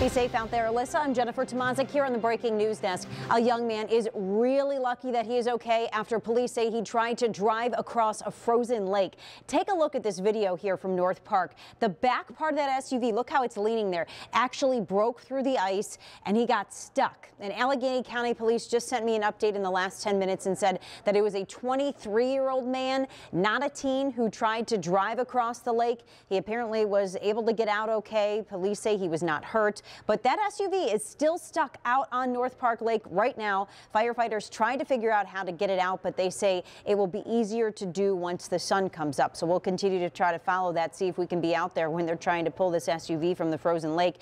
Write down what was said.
Be safe out there, Alyssa. I'm Jennifer Tomazic here on the breaking news desk. A young man is really lucky that he is okay after police say he tried to drive across a frozen lake. Take a look at this video here from North Park. The back part of that SUV, look how it's leaning there, actually broke through the ice and he got stuck. And Allegheny County Police just sent me an update in the last 10 minutes and said that it was a 23 year old man, not a teen, who tried to drive across the lake. He apparently was able to get out okay. Police say he was not hurt. But that SUV is still stuck out on North Park Lake right now. Firefighters trying to figure out how to get it out, but they say it will be easier to do once the sun comes up. So we'll continue to try to follow that, see if we can be out there when they're trying to pull this SUV from the frozen lake.